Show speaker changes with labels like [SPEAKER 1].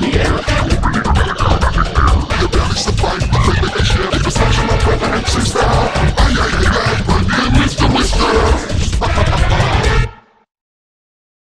[SPEAKER 1] Yeah.